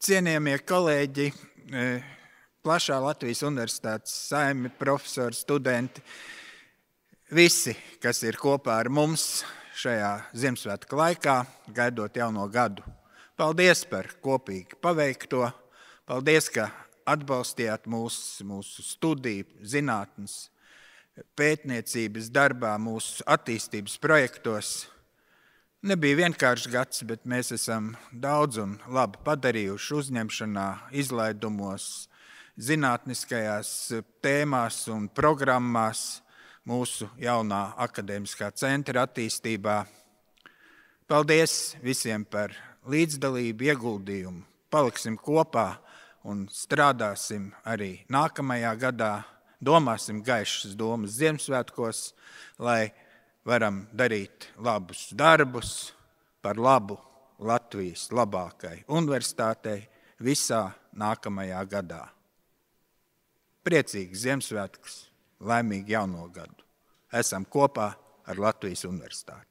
Cienījamie kolēģi, e, plašā Latvijas universitātes saimi, profesori, studenti, visi, kas ir kopā ar mums šajā Ziemassvētku laikā, gaidot jauno gadu. Paldies par kopīgi paveikto. Paldies, ka atbalstījāt mūsu, mūsu studiju, zinātnes, pētniecības darbā, mūsu attīstības projektos. Nebija vienkāršs gads, bet mēs esam daudz un labi padarījuši uzņemšanā, izlaidumos, zinātniskajās tēmās un programmās, mūsu jaunā akadēmiskā centra attīstībā. Paldies visiem par līdzdalību, ieguldījumu. Paliksim kopā un strādāsim arī nākamajā gadā. Domāsim gaišas domas Ziemassvētkos, lai varam darīt labus darbus par labu Latvijas labākai universitātei visā nākamajā gadā. Priecīgs Ziemassvētkus, laimīgu jauno gadu! Esam kopā ar Latvijas universitāti!